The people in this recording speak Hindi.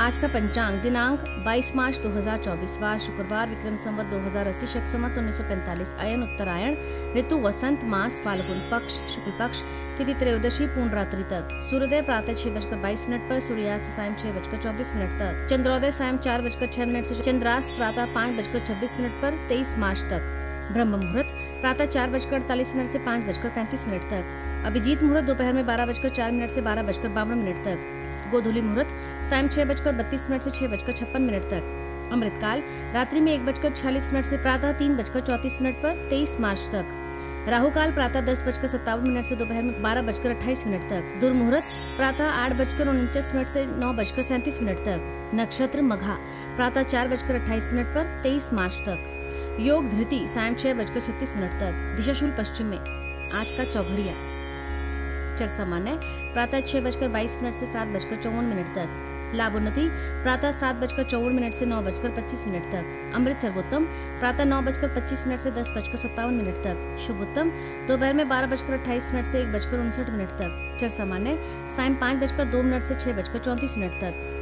आज का पंचांग दिनांक 22 मार्च 2024 वार शुक्रवार विक्रम संवत दो हज़ार 2080 शक संवत 1945 अयन उत्तरायण ऋतु वसंत मास फाल्गुन पक्ष शुक्ल पक्ष तिथि त्रयोदशी पूर्ण रात्रि तक। सूर्योदय प्रातः छह बजकर बाईस मिनट पर, सूर्यास्त सायं छह बजकर चौबीस मिनट तक। चंद्रोदय सायं चार बजकर छह मिनट से, चंद्रास्त प्रातः पाँच बजकर छब्बीस मिनट पर, तेईस मार्च तक। ब्रह्म मुहूर्त प्रातः चार बजकर अड़तालीस मिनट से पाँच बजकर पैंतीस मिनट तक। अभिजीत मुहूर्त दोपहर में बारह बजकर चार मिनट से बारह बजकर बावन मिनट तक। गोधूली मुहूर्त सायं छह बजकर बत्तीस मिनट से छह बजकर छप्पन मिनट तक। अमृतकाल, रात्रि में एक बजकर छियालीस मिनट से प्रातः तीन बजकर चौतीस मिनट पर तेईस मार्च तक। राहु काल प्रातः दस बजकर सत्तावन मिनट से दोपहर में बारह बजकर अट्ठाईस मिनट तक। दुर्मुहूर्त, प्रातः आठ बजकर उनचास मिनट से नौ बजकर सैंतीस मिनट तक। नक्षत्र मघा, प्रातः चार बजकर अट्ठाईस मिनट पर तेईस मार्च तक। योग धृति सायं छह बजकर छत्तीस मिनट तक। दिशाशूल पश्चिम में। आज का चौघड़िया। चल सामान्य प्रातः छह बजकर बाईस मिनट से सात बजकर चौवन मिनट तक। लाभोन्नति प्रातः सात बजकर चौवन मिनट से नौ बजकर पच्चीस मिनट तक। अमृत सर्वोत्तम, प्रातः नौ बजकर पच्चीस मिनट से दस बजकर सत्तावन मिनट तक। शुभ उत्तम दोपहर में बारह बजकर अट्ठाईस मिनट से एक बजकर उनसठ मिनट तक। चर सामान्य, साय पाँच बजकर दो मिनट से छह बजकर चौंतीस मिनट तक।